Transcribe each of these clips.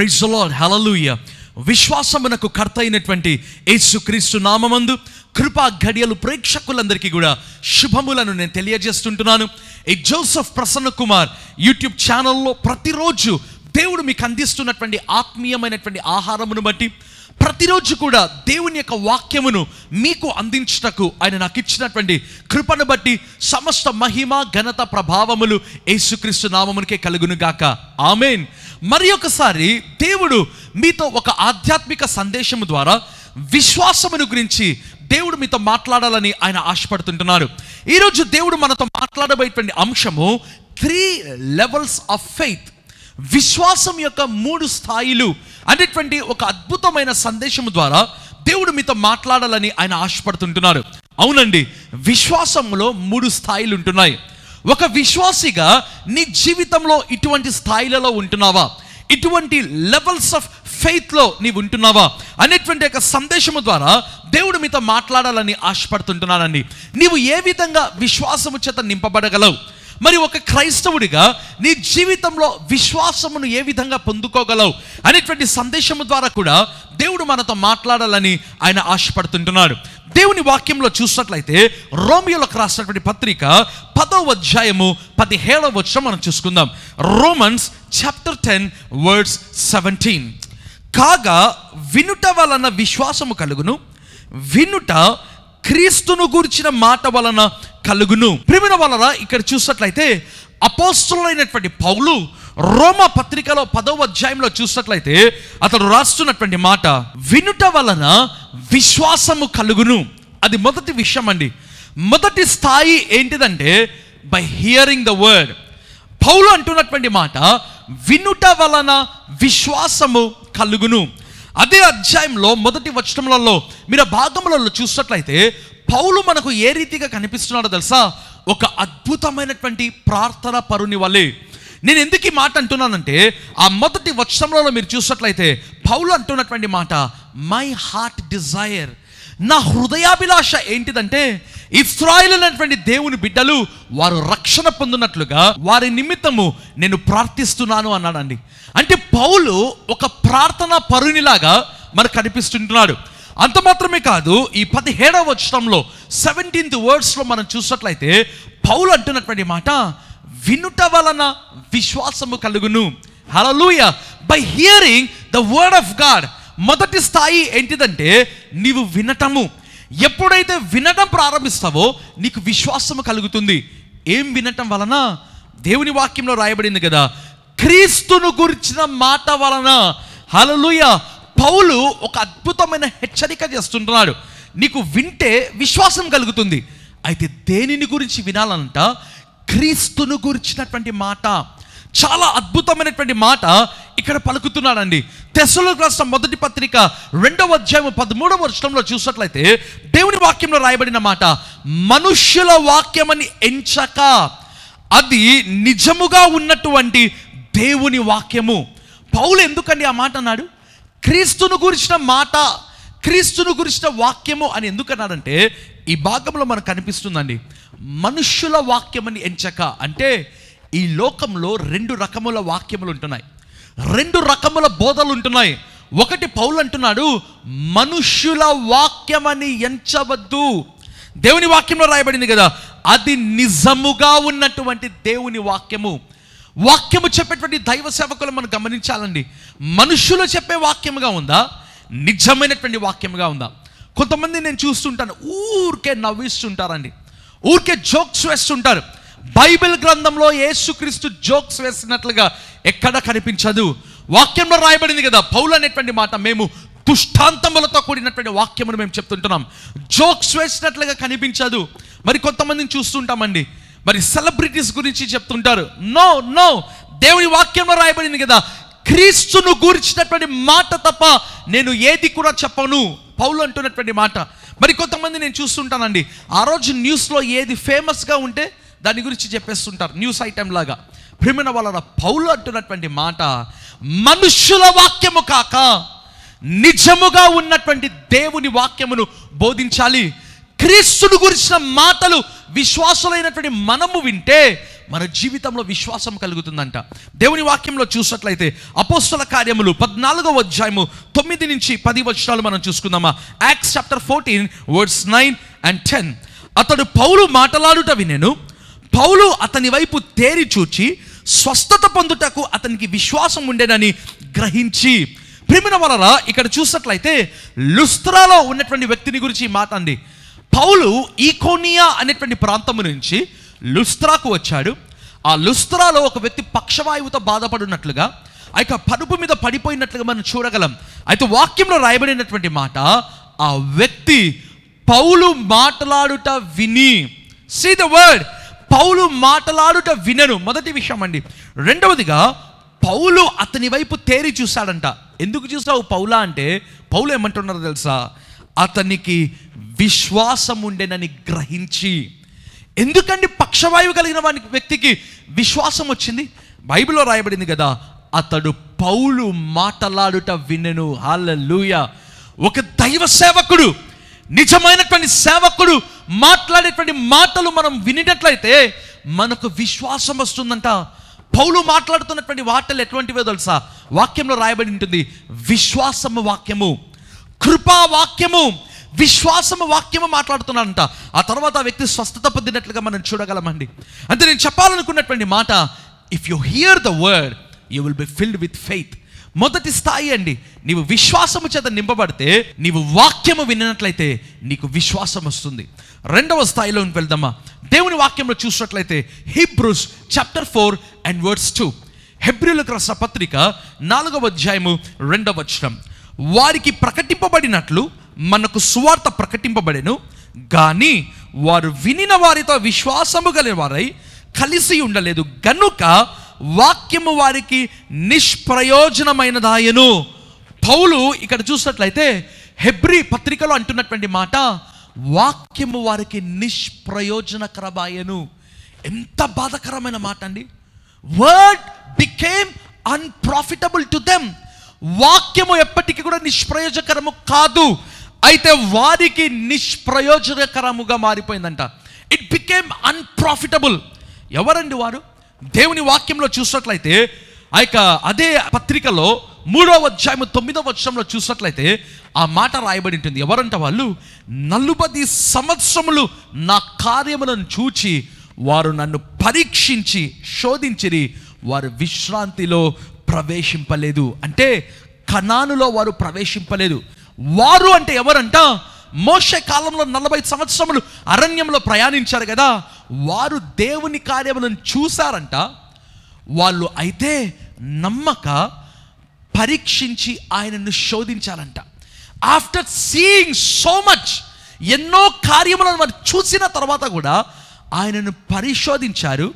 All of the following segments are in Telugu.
ప్రైజ్ లాడ్ హలలుయ విశ్వాసమునకు కర్త అయినటువంటి యేసుక్రీస్తు నామందు కృపా ఘడియలు ప్రేక్షకులందరికీ కూడా శుభములను నేను తెలియజేస్తుంటున్నాను. ఈ జోసఫ్ ప్రసన్న కుమార్ యూట్యూబ్ ఛానల్లో ప్రతిరోజు దేవుడు మీకు అందిస్తున్నటువంటి ఆత్మీయమైనటువంటి ఆహారమును బట్టి ప్రతిరోజు కూడా దేవుని యొక్క వాక్యమును మీకు అందించుటకు ఆయన నాకు ఇచ్చినటువంటి కృపను బట్టి సమస్త మహిమ ఘనత ప్రభావములు యేసుక్రీస్తు నామమునికే కలుగును గాక ఆమెన్. మరి ఒకసారి దేవుడు మీతో ఒక ఆధ్యాత్మిక సందేశము ద్వారా విశ్వాసమును గురించి దేవుడు మీతో మాట్లాడాలని ఆయన ఆశపడుతుంటున్నారు. ఈరోజు దేవుడు మనతో మాట్లాడబోయేటువంటి అంశము త్రీ లెవెల్స్ ఆఫ్ ఫెయిత్ విశ్వాసం యొక్క మూడు స్థాయిలు అనేటువంటి ఒక అద్భుతమైన సందేశం ద్వారా దేవుడు మీతో మాట్లాడాలని ఆయన ఆశపడుతుంటున్నారు. అవునండి విశ్వాసంలో మూడు స్థాయిలు ఉంటున్నాయి. ఒక విశ్వాసిగా నీ జీవితంలో ఇటువంటి స్థాయిలలో ఉంటున్నావా? ఇటువంటి లెవెల్స్ ఆఫ్ ఫెయిత్లో నీవు ఉంటున్నావా? అనేటువంటి యొక్క సందేశము ద్వారా దేవుడు మీతో మాట్లాడాలని ఆశపడుతుంటున్నానండి. నీవు ఏ విధంగా విశ్వాసము చేత నింపబడగలవు? మరి ఒక క్రైస్తవుడిగా నీ జీవితంలో విశ్వాసమును ఏ విధంగా పొందుకోగలవు? అనేటువంటి సందేశము ద్వారా కూడా దేవుడు మనతో మాట్లాడాలని ఆయన ఆశపడుతుంటున్నాడు. దేవుని వాక్యంలో చూసినట్లయితే రోమియోలకు రాసినటువంటి పత్రిక పదవ అధ్యాయము పదిహేడవ వచ్చం మనం చూసుకుందాం. Romans chapter ten words seventeen కాగా వినుట వలన విశ్వాసము కలుగును వినుట క్రీస్తును గూర్చిన మాట వలన కలుగును. ప్రిమిన వలన ఇక్కడ చూసినట్లయితే అపోస్తులైనటువంటి పౌలు రోమ పత్రికలో పదవ అధ్యాయంలో చూసినట్లయితే అతడు రాస్తున్నటువంటి మాట వినుట వలన విశ్వాసము కలుగును. అది మొదటి విషయం అండి. మొదటి స్థాయి ఏంటిదంటే by hearing the word Paul అంటున్నటువంటి మాట వినుట వలన విశ్వాసము కలుగును. అదే అధ్యాయంలో మొదటి వచనములలో మీరు భాగములలో చూసినట్లయితే పౌలు మనకు ఏ రీతిగా కనిపిస్తున్నాడో తెలుసా? ఒక అద్భుతమైనటువంటి ప్రార్థన పరుని వలె. నేను ఎందుకు ఈ మాట అంటున్నానంటే ఆ మొదటి వచ్చంలో మీరు చూసినట్లయితే పౌలు అంటున్నటువంటి మాట మై హార్ట్ డిజైర్ నా హృదయాభిలాష ఏంటిదంటే ఇస్రాయిల్ అనేటువంటి దేవుని బిడ్డలు వారు రక్షణ పొందినట్లుగా వారి నిమిత్తము నేను ప్రార్థిస్తున్నాను అన్నాడండి. అంటే పౌలు ఒక ప్రార్థన పరునిలాగా మనకు కనిపిస్తుంటున్నాడు. అంత మాత్రమే కాదు ఈ పదిహేడవ వచనంలో సెవెంటీన్త్ వర్డ్స్లో మనం చూసినట్లయితే పౌలు అంటున్నటువంటి మాట వినుట వలన విశ్వాసము కలుగును. Hallelujah by hearing the word of God మొదటి స్థాయి ఏంటిదంటే నీవు వినటము. ఎప్పుడైతే వినటం ప్రారంభిస్తావో నీకు విశ్వాసము కలుగుతుంది. ఏం వినటం వలన? దేవుని వాక్యంలో రాయబడింది కదా. క్రీస్తును గురించిన మాట వలన. హలలుయ పౌలు ఒక అద్భుతమైన హెచ్చరిక చేస్తుంటున్నాడు నీకు వింటే విశ్వాసం కలుగుతుంది. అయితే దేనిని గురించి వినాలంట? క్రీస్తును గురించినటువంటి మాట చాలా అద్భుతమైనటువంటి మాట ఇక్కడ పలుకుతున్నాడండి. తెస్సులు రాష్ట్రం మొదటి పత్రిక రెండవ అధ్యాయం పదమూడవ వర్షంలో చూసినట్లయితే దేవుని వాక్యంలో రాయబడిన మాట మనుష్యుల వాక్యమని ఎంచక అది నిజముగా ఉన్నటువంటి దేవుని వాక్యము. పౌలు ఎందుకండి ఆ మాట అన్నాడు? క్రీస్తును గురించిన మాట క్రీస్తును గురించిన వాక్యము అని ఎందుకన్నాడంటే ఈ భాగంలో మనకు కనిపిస్తుందండి మనుష్యుల వాక్యమని ఎంచక. అంటే ఈ లోకంలో రెండు రకముల వాక్యములు ఉంటున్నాయి. రెండు రకముల బోధలు ఉంటున్నాయి. ఒకటి పౌలు అంటున్నాడు మనుష్యుల వాక్యమని ఎంచవద్దు. దేవుని వాక్యంలో రాయబడింది కదా అది నిజముగా ఉన్నటువంటి దేవుని వాక్యము. వాక్యము చెప్పేటువంటి దైవ సేవకులు మనం గమనించాలండి. మనుషులు చెప్పే వాక్యముగా ఉందా? నిజమైనటువంటి వాక్యముగా ఉందా? కొంతమంది నేను చూస్తుంటాను ఊరికే నవ్విస్తుంటారండి. ఊరికే జోక్స్ వేస్తుంటారు. బైబిల్ గ్రంథంలో యేసుక్రీస్తు జోక్స్ వేసినట్లుగా ఎక్కడ కనిపించదు. వాక్యంలో రాయబడింది కదా పౌలు అనేటువంటి మాట మేము దుష్టాంతములతో కూడినటువంటి వాక్యమును మేము చెప్తుంటున్నాం. జోక్స్ వేసినట్లుగా కనిపించదు. మరి కొంతమందిని చూస్తుంటామండి. మరి సెలబ్రిటీస్ గురించి చెప్తుంటారు. నో నో దేవుని వాక్యంలో రాయబడింది కదా క్రీస్తును గురించినటువంటి మాట తప్ప నేను ఏది కూడా చెప్పను. పౌలు అంటున్నటువంటి మాట. మరి కొంతమంది నేను చూస్తుంటానండి. ఆ రోజు న్యూస్లో ఏది ఫేమస్గా ఉంటే దాని గురించి చెప్పేస్తుంటారు. న్యూస్ ఐటెం లాగా. ప్రేమిన వలన పౌలు అంటున్నటువంటి మాట మనుష్యుల వాక్యము కాక నిజముగా ఉన్నటువంటి దేవుని వాక్యమును బోధించాలి. క్రీస్తుని గురించిన మాటలు విశ్వాసులైనటువంటి మనము వింటే మన జీవితంలో విశ్వాసం కలుగుతుందంట. దేవుని వాక్యంలో చూసినట్లయితే అపోస్తల కార్యములు పద్నాలుగో అధ్యాయము తొమ్మిది నుంచి పది వచనాలు మనం చూసుకుందామా? Acts chapter fourteen words nine and ten అతడు పౌలు మాటలాడుట వినెను. పౌలు అతని వైపు తేరి చూచి స్వస్థత పొందుటకు అతనికి విశ్వాసం ఉండేనని గ్రహించి. ప్రిమిన వలన ఇక్కడ చూసినట్లయితే లుస్త్రాలో ఉన్నటువంటి వ్యక్తిని గురించి ఈ మాట పౌలు ఈకోనియా అనేటువంటి ప్రాంతము నుంచి లుస్త్రాకు వచ్చాడు. ఆ లుస్త్రాలో ఒక వ్యక్తి పక్షవాయువుతో బాధపడినట్లుగా ఆ యొక్క పరుపు మీద పడిపోయినట్లుగా మనం చూడగలం. అయితే వాక్యంలో రాయబడినటువంటి మాట ఆ వ్యక్తి పౌలు మాట్లాడుట విని సీ ద వర్డ్ పౌలు మాటలాడుట వినను. మొదటి విషయం అండి రెండవదిగా పౌలు అతని వైపు తేరి చూశాడంట. ఎందుకు చూసావు పౌలా అంటే పౌలు ఏమంటున్నారో తెలుసా? అతనికి విశ్వాసం ఉండేనని గ్రహించి. ఎందుకండి పక్షవాయువు కలిగిన వాని వ్యక్తికి విశ్వాసం వచ్చింది? బైబిల్లో రాయబడింది కదా అతడు పౌలు మాటలాడుట వినెను. హాలూయ ఒక దైవ సేవకుడు నిజమైనటువంటి సేవకుడు మాట్లాడేటువంటి మాటలు మనం వినినట్లయితే మనకు విశ్వాసం వస్తుందంట. పౌలు మాట్లాడుతున్నటువంటి వాటలు ఎటువంటివో తెలుసా? వాక్యంలో రాయబడి ఉంటుంది విశ్వాసము వాక్యము కృపా వాక్యము. విశ్వాసము వాక్యము మాట్లాడుతున్నాడంట. ఆ తర్వాత ఆ వ్యక్తి స్వస్థత పొందినట్లుగా మనం చూడగలమండి. అంటే నేను చెప్పాలనుకున్నటువంటి మాట if you hear the word you will be filled with faith మొదటి స్థాయి అండి. నీవు విశ్వాసము చేత నింపబడితే నీవు వాక్యము విన్నట్లయితే నీకు విశ్వాసం వస్తుంది. రెండవ స్థాయిలో వెళ్దామా? దేవుని వాక్యంలో చూసినట్లయితే Hebrews chapter four and words two హెబ్రిలకు రాసిన పత్రిక నాలుగవ అధ్యాయము రెండవ వచనం. వారికి ప్రకటింపబడినట్లు మనకు సువార్త ప్రకటింపబడెను. కానీ వారు వినిన వారితో విశ్వాసము కలిగిన వారై కలిసి ఉండలేదు. గనుక వాక్యము వారికి నిష్ప్రయోజనమైనదాయను. పౌలు ఇక్కడ చూసినట్లయితే హెబ్రి పత్రికలో అంటున్నటువంటి మాట వాక్యము వారికి నిష్ప్రయోజనకరమాయను. ఎంత బాధకరమైన మాట అండి. Word became unprofitable to them వాక్యము ఎప్పటికీ కూడా నిష్ప్రయోజకరము కాదు. అయితే వారికి నిష్ప్రయోజనకరముగా మారిపోయిందంట. ఇట్ బికేమ్ అన్ప్రాఫిటబుల్ ఎవరండి వారు? దేవుని వాక్యంలో చూసినట్లయితే ఆ యొక్క అదే పత్రికలో మూడవ అధ్యాయం తొమ్మిదవ వర్షంలో చూసినట్లయితే ఆ మాట రాయబడి ఉంటుంది. ఎవరంట వాళ్ళు? నలుబది సంవత్సరములు నా కార్యములను చూచి వారు నన్ను పరీక్షించి శోధించిరి వారు విశ్రాంతిలో ప్రవేశింపలేదు. అంటే కణానులో వారు ప్రవేశింపలేదు. వారు అంటే ఎవరంట? మోషే కాలంలో నలభై సంవత్సరములు అరణ్యంలో ప్రయాణించారు కదా. వారు దేవుని కార్యములను చూశారంట. వాళ్ళు అయితే నమ్మక పరీక్షించి ఆయనను శోధించాలంట ఆఫ్టర్ సీయింగ్ సో మచ్ ఎన్నో కార్యములను వారు చూసిన తర్వాత కూడా ఆయనను పరిశోధించారు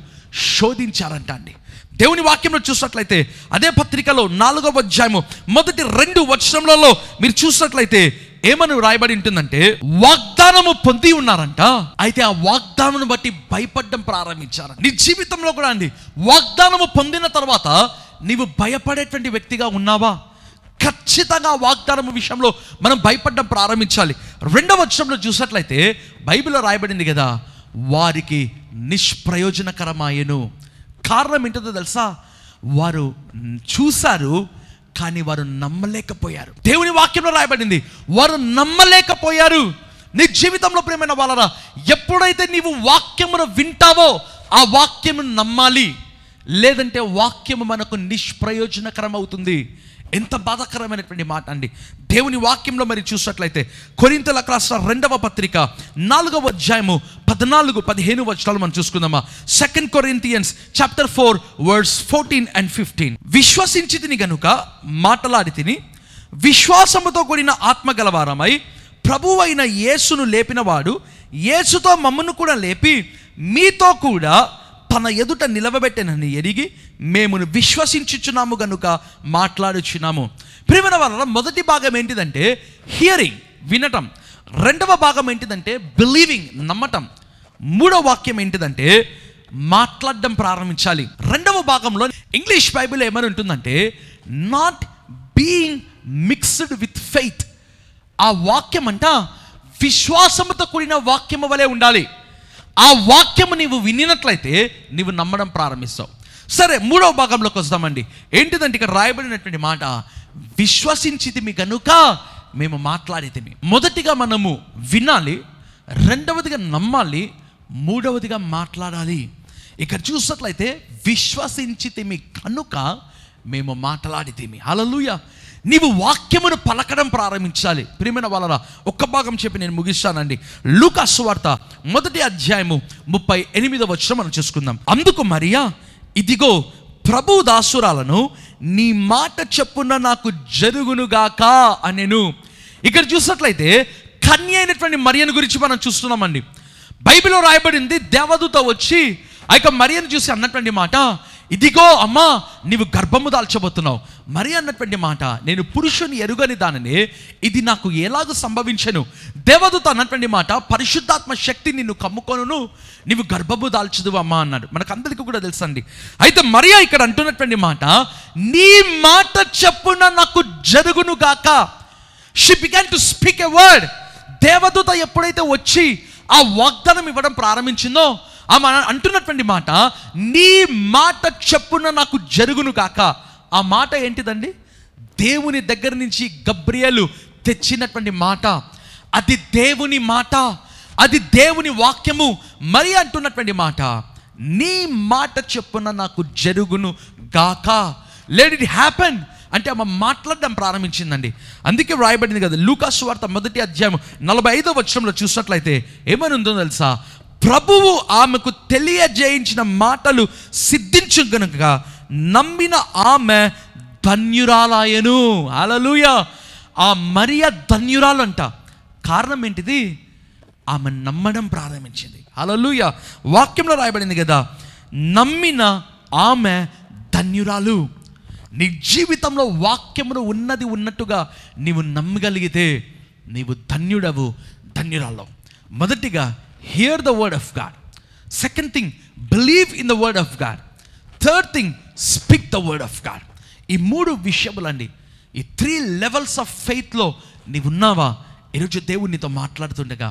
శోధించారంట అండి. దేవుని వాక్యంలో చూసినట్లయితే అదే పత్రికలో నాలుగవ అధ్యాయము మొదటి రెండు వచనములలో మీరు చూసినట్లయితే ఏమని రాయబడి ఉంటుందంటే వాగ్దానము పొంది ఉన్నారంట. అయితే ఆ వాగ్దానం బట్టి భయపడడం ప్రారంభించారు నీ జీవితంలో కూడా అండి వాగ్దానము పొందిన తర్వాత నీవు భయపడేటువంటి వ్యక్తిగా ఉన్నావా? ఖచ్చితంగా వాగ్దానం విషయంలో మనం భయపడడం ప్రారంభించాలి. రెండవ వచనంలో చూసినట్లయితే బైబిల్లో రాయబడింది కదా వారికి నిష్ప్రయోజనకరమాయను. కారణం ఏంటో తెలుసా? వారు చూశారు కానీ వారు నమ్మలేకపోయారు. దేవుని వాక్యంలో రాయబడింది వారు నమ్మలేకపోయారు. నీ జీవితంలో ప్రేమైన వాళ్ళరా ఎప్పుడైతే నీవు వాక్యమును వింటావో ఆ వాక్యమును నమ్మాలి. లేదంటే వాక్యము మనకు నిష్ప్రయోజనకరం అవుతుంది ఎంత బాధాకరమైనటువంటి మాట అండి. దేవుని వాక్యంలో మరి చూసినట్లయితే కొరింతలకు రాసిన రెండవ పత్రిక నాలుగవ అధ్యాయము పద్నాలుగు పదిహేను వచనాలు మనం చూసుకుందామా. Second Corinthians chapter four words fourteen and fifteen విశ్వసించి తిని గనుక మాటలాడి తిని విశ్వాసముతో కూడిన ఆత్మ గలవారమై ప్రభువైన యేసును లేపినవాడు యేసుతో మమ్మను కూడా లేపి మీతో కూడా తన ఎదుట నిలవబెట్టనని ఎరిగి మేము విశ్వసించుచున్నాము గనుక మాట్లాడుచున్నాము. ప్రియమైన వలన మొదటి భాగం ఏంటిదంటే హియరింగ్ వినటం. రెండవ భాగం ఏంటిదంటే బిలీవింగ్ నమ్మటం. మూడవ వాక్యం ఏంటిదంటే మాట్లాడడం ప్రారంభించాలి. రెండవ భాగంలో ఇంగ్లీష్ బైబిల్ ఏమని ఉంటుందంటే not being mixed with faith ఆ వాక్యం అంట విశ్వాసముతో కూడిన వాక్యము వలె ఉండాలి. ఆ వాక్యము నీవు వినినట్లయితే నీవు నమ్మడం ప్రారంభిస్తావు. సరే మూడవ భాగంలోకి వస్తామండి. ఏంటిదంటే ఇక్కడ రాయబడినటువంటి మాట విశ్వసించితిమి కనుక మేము మాట్లాడితిమి. మొదటిగా మనము వినాలి రెండవదిగా నమ్మాలి మూడవదిగా మాట్లాడాలి. ఇక్కడ చూసినట్లయితే విశ్వసించితిమి కనుక మేము మాట్లాడితేమి. అలలుయ నీవు వాక్యమును పలకడం ప్రారంభించాలి. ప్రియమైన వాళ్ళ ఒక్క భాగం చెప్పి నేను ముగిస్తానండి. లూకాసు వార్త మొదటి అధ్యాయము ముప్పై ఎనిమిదవ వచ్చిన మనం చూసుకుందాం. అందుకు మరియా ఇదిగో ప్రభు దాసురాలను నీ మాట చెప్పున నాకు జరుగునుగాక అనెను. ఇక్కడ చూసినట్లయితే కన్య అయినటువంటి మరియను గురించి మనం చూస్తున్నామండి. బైబిల్లో రాయబడింది దేవదూత వచ్చి ఆ యొక్క మరియను చూసి అన్నటువంటి మాట ఇదిగో అమ్మా నీవు గర్భము దాల్చబోతున్నావు. మరి అన్నటువంటి మాట నేను పురుషుని ఎరుగని దానిని ఇది నాకు ఎలాగ సంభవించను? దేవదూత అన్నటువంటి మాట పరిశుద్ధాత్మ శక్తి నిన్ను కమ్ముకొను నీవు గర్భము దాల్చదు అమ్మా అన్నాడు. మనకు అందరికీ కూడా తెలుసండి. అయితే మరియా ఇక్కడ అంటున్నటువంటి మాట నీ మాట చెప్పున నాకు జరుగును గాక. She began to speak a word దేవదూత ఎప్పుడైతే వచ్చి ఆ వాగ్దానం ఇవ్వడం ప్రారంభించిందో ఆమె అంటున్నటువంటి మాట నీ మాట చెప్పున నాకు జరుగును కాక ఆ మాట ఏంటిదండి? దేవుని దగ్గర నుంచి గబ్రియలు తెచ్చినటువంటి మాట. అది దేవుని మాట. అది దేవుని వాక్యము. మరి అంటున్నటువంటి మాట నీ మాట చెప్పున నాకు జరుగును గాక. లెట్ ఇట్ హ్యాపెన్ అంటే ఆమె మాట్లాడడం ప్రారంభించిందండి. అందుకే వ్రాయబడింది కదా లూకాసు వార్త మొదటి అధ్యాయం నలభై ఐదో వచ్చంలో చూసినట్లయితే ఏమని ఉందో తెలుసా? ప్రభువు ఆమెకు తెలియజేయించిన మాటలు సిద్ధించు గనుక నమ్మిన ఆమె ధన్యురాలాయను అలలుయ ఆ మరియ ధన్యురాలంట. కారణం ఏంటిది? ఆమె నమ్మడం ప్రారంభించింది. అలలుయ వాక్యంలో రాయబడింది కదా నమ్మిన ఆమె ధన్యురాలు. నీ జీవితంలో వాక్యమును ఉన్నది ఉన్నట్టుగా నీవు నమ్మగలిగితే నీవు ధన్యుడవు ధన్యురాలవు. మొదటిగా hear the word of God second thing believe in the word of God third thing speak the word of God ఈ మూడు విషయములండి ఈ త్రీ లెవెల్స్ ఆఫ్ ఫెయిత్లో నీవు ఉన్నావా ఈరోజు దేవుడు నీతో మాట్లాడుతుండగా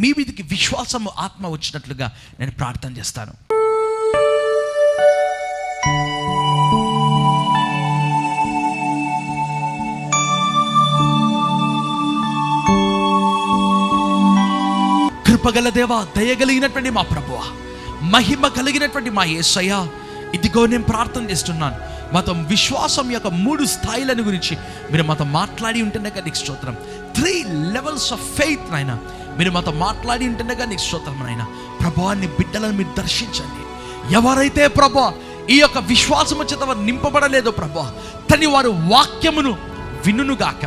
మీ మీదకి విశ్వాసము ఆత్మ వచ్చినట్లుగా నేను ప్రార్థన చేస్తాను. కృపగల దేవా దయగలిగినటువంటి మా ప్రభువ మహిమ కలిగినటువంటి మా ఏసయ్య. ఇదిగో నేను ప్రార్థన చేస్తున్నాను. మాతో విశ్వాసం యొక్క మూడు స్థాయిలను గురించి మీరు మాతో మాట్లాడి ఉంటుండగా నీకు స్తోత్రం. త్రీ లెవెల్స్ ఆఫ్ ఫెయిత్ నాయన. మీరు మాతో మాట్లాడి ఉంటుండగా నీకు స్తోత్రం నాయన. ప్రభావాన్ని బిడ్డలను మీరు దర్శించండి. ఎవరైతే ప్రభా ఈ యొక్క విశ్వాసము చేత వారు నింపబడలేదో ప్రభా తని వారు వాక్యమును వినుగాక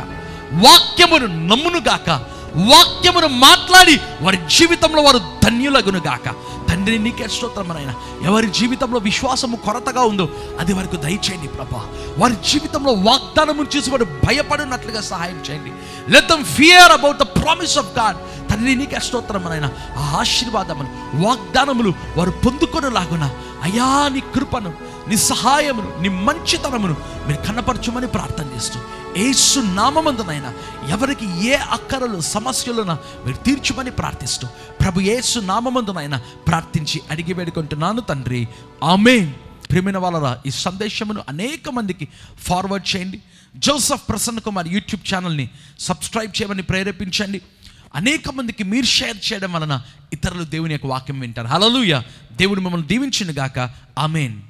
వాక్యమును నమ్మునుగాక వాక్యమును మాట్లాడి వారి జీవితంలో వారు ధన్యులగునుగాక. తండ్రి నీకే స్తోత్రమనైనా ఎవరి జీవితంలో విశ్వాసము కొరతగా ఉందో అది వారికి దయచేయండి ప్రభా. వారి జీవితంలో వాగ్దానము చూసి వారు భయపడినట్లుగా సహాయం చేయండి. Let them fear about the promise of God తండ్రి నీకే స్తోత్రమనైనా ఆ ఆశీర్వాదములు వాగ్దానములు వారు పొందుకొనలాగున. అయా నీ కృపను నీ సహాయమును నీ మంచితనమును మీరు కనపరచమని ప్రార్థన చేస్తూ ఏసు నామమందునైనా ఎవరికి ఏ అక్కరలు సమస్యలను మీరు తీర్చుమని ప్రార్థిస్తూ ప్రభు ఏసు నామమందునైనా ప్రార్థించి అడిగి వేడుకుంటున్నాను తండ్రి. ఆమె ప్రేమిన వాళ్ళరా ఈ సందేశమును అనేక మందికి ఫార్వర్డ్ చేయండి. జోసఫ్ ప్రసన్న కుమార్ యూట్యూబ్ ఛానల్ని సబ్స్క్రైబ్ చేయమని ప్రేరేపించండి. అనేక మందికి మీరు షేర్ చేయడం వలన ఇతరులు దేవుని యొక్క వాక్యం వింటారు. హలలుయ దేవుడు మిమ్మల్ని దీవించిన గాక ఆమెన్.